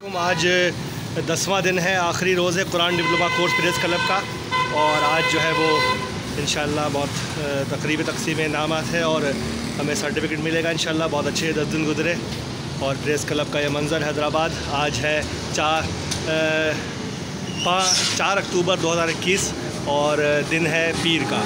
आज दसवां दिन है, आखिरी रोज़ है Quran diploma course press club का। और आज जो है वो इन बहुत तकरीब तकसीम इनाम है और हमें सर्टिफिकेट मिलेगा इन बहुत अच्छे दस दिन गुजरे। और प्रेस क्लब का यह मंज़र हैदराबाद, आज है चार पाँच चार अक्टूबर 2021 और दिन है पीर का।